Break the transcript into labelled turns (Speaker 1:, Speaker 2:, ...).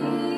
Speaker 1: You.